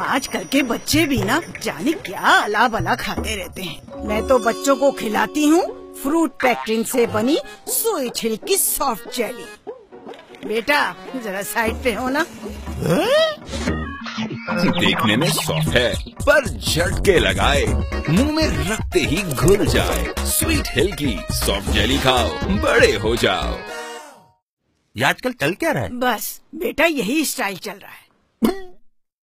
आजकल के बच्चे भी ना जाने क्या अला बला खाते रहते हैं। मैं तो बच्चों को खिलाती हूँ फ्रूट पैकिंग से बनी सोई छिल की सॉफ्ट जेली बेटा जरा साइड पे हो ना। हाँ? देखने में सॉफ्ट है पर झटके लगाए मुँह में रखते ही घुल जाए। स्वीट हिल की सॉफ्ट जेली खाओ बड़े हो जाओ। ये आजकल चल क्या रहा है? बस बेटा यही स्टाइल चल रहा है।